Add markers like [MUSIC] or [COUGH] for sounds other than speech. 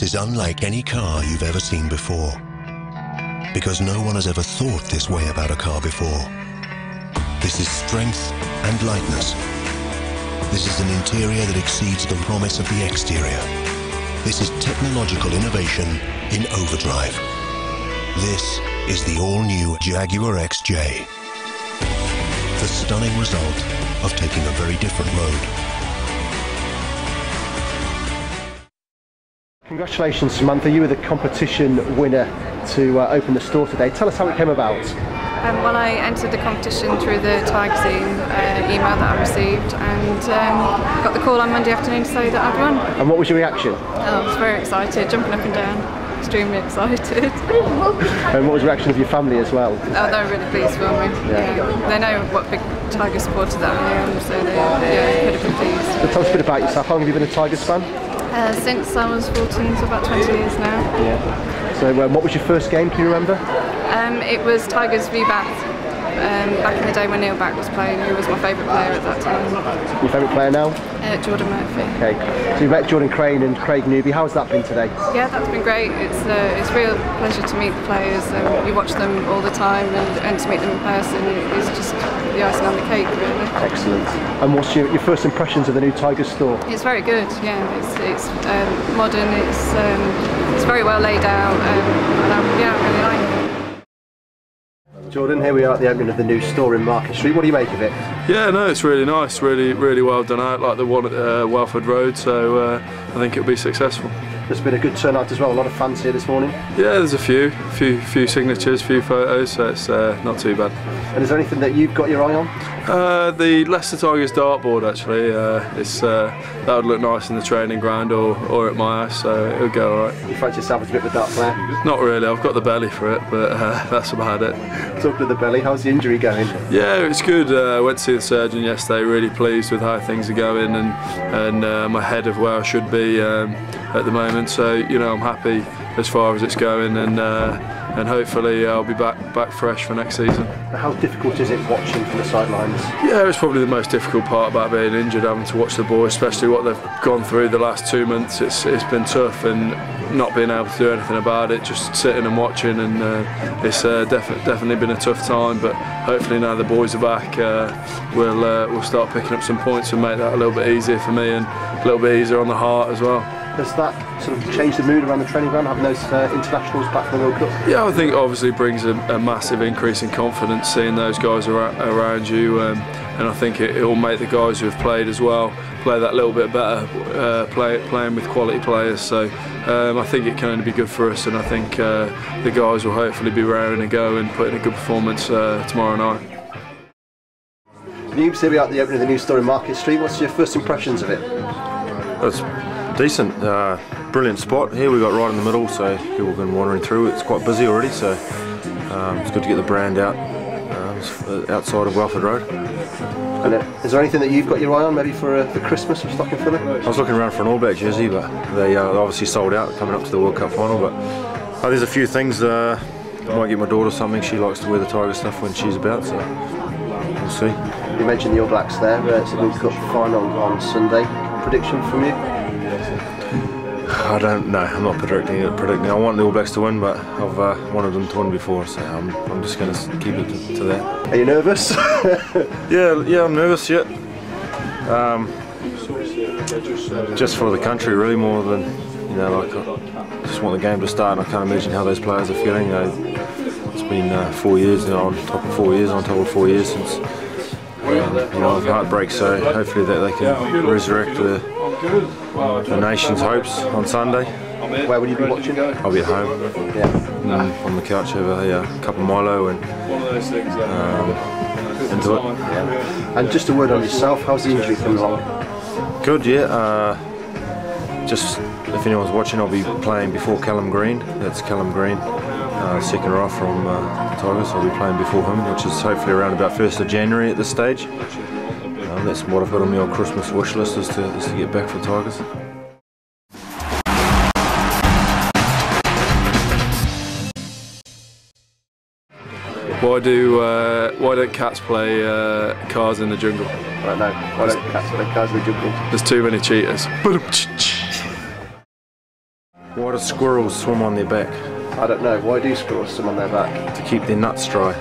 This is unlike any car you've ever seen before. Because no one has ever thought this way about a car before. This is strength and lightness. This is an interior that exceeds the promise of the exterior. This is technological innovation in overdrive. This is the all-new Jaguar XJ. The stunning result of taking a very different road. Congratulations, Samantha. You were the competition winner to uh, open the store today. Tell us how it came about. Um, well, I entered the competition through the Tigerzine uh, email that I received and um, got the call on Monday afternoon to say that I'd won. And what was your reaction? Oh, I was very excited, jumping up and down, extremely excited. [LAUGHS] And what was the reaction of your family as well? oh, they were really pleased for me. Yeah. They know what big Tiger supporter that I am, so they yeah, could have been pleased. So tell us a bit about yourself. How long have you been a Tigers fan? Uh, since I was 14, so about 20 years now. Yeah. So um, what was your first game, can you remember? Um, it was Tigers v Bath. Um, back in the day when Neil Back was playing, who was my favourite player at that time. Your favourite player now? Uh, Jordan Murphy. Okay. So you met Jordan Crane and Craig Newby. How's that been today? Yeah, that's been great. It's uh, it's a real pleasure to meet the players. Um, you watch them all the time, and, and to meet them in person is just Excellent. And what's your, your first impressions of the new Tiger store? It's very good. Yeah, it's it's um, modern. It's um, it's very well laid out, um, and I, yeah, I really like it. Jordan, here we are at the opening of the new store in Market Street. What do you make of it? Yeah, no, it's really nice, really, really well done out, like the one at uh, Welford Road. So uh, I think it'll be successful. There's been a good turnout as well. A lot of fans here this morning. Yeah, there's a few, few, few signatures, few photos, so it's uh, not too bad. And is there anything that you've got your eye on? Uh, the Leicester Tigers dartboard actually, uh, it's uh, that would look nice in the training ground or, or at my house, so it would go all right. You fancy yourself as a bit of a dart player? Not really, I've got the belly for it, but uh, [LAUGHS] that's about it. Talking of the belly, how's the injury going? Yeah, it's good. Uh, I went to see the surgeon yesterday. Really pleased with how things are going, and and uh, I'm ahead of where I should be um, at the moment. So you know, I'm happy as far as it's going, and uh, and hopefully I'll be back back fresh for next season. How difficult is it watching from the sidelines? Yeah, it's probably the most difficult part about being injured, having to watch the boys, especially what they've gone through the last two months. It's it's been tough, and not being able to do anything about it, just sitting and watching, and uh, it's uh, defi- definitely been a tough time. But hopefully now the boys are back, uh, we'll uh, we'll start picking up some points and make that a little bit easier for me and a little bit easier on the heart as well. Does that sort of change the mood around the training ground, having those uh, internationals back from the World Cup? Yeah, I think obviously brings a, a massive increase in confidence seeing those guys ar- around you, um, and I think it, it will make the guys who have played as well play that little bit better, uh, play, playing with quality players. So um, I think it can only be good for us, and I think uh, the guys will hopefully be raring to go and put in a good performance uh, tomorrow night. Noobs, here we are at the opening of the new store in Market Street. What's your first impressions of it? It's decent, uh, brilliant spot here. We got right in the middle, so people can wandering through. It's quite busy already, so um, it's good to get the brand out um, outside of Welford Road. And uh, is there anything that you've got your eye on, maybe for uh, for Christmas or stocking filler? I was looking around for an All Black jersey, but they uh, obviously sold out coming up to the World Cup final. But uh, there's a few things. Uh, I might get my daughter something. She likes to wear the Tiger stuff when she's about, so we'll see. You mentioned the All Blacks there. Uh, it's the World Cup final on Sunday. Prediction from you? I don't know. I'm not predicting it. Predicting. I want the All Blacks to win, but I've uh, wanted them to win before, so I'm, I'm just going to keep it to, to that. Are you nervous? [LAUGHS] Yeah, yeah, I'm nervous yet. Um, just for the country, really, more than you know. Like, I just want the game to start, and I can't imagine how those players are feeling. You know, it's been uh, four years now, on top of four years, on top of four years since um, you know heartbreak. So hopefully that they can resurrect the, the nation's hopes on Sunday. Where will you be watching? I'll be at home Yeah. mm, on the couch over here, a uh, cup of Milo and um, into it. And just a word on yourself. How's the injury coming along? Good, yeah. Uh, just if anyone's watching, I'll be playing before Callum Green. That's Callum Green, uh, second row from uh, Tigers. I'll be playing before him, which is hopefully around about 1st of January at this stage. Um, that's what I've got on my old Christmas wish list is to, is to get back for Tigers. Why do uh, why don't cats play uh, cars in the jungle? I don't know. Why don't cats play cars in the jungle? There's too many cheaters. Why do squirrels swim on their back? I don't know. Why do squirrels swim on their back? To keep their nuts dry.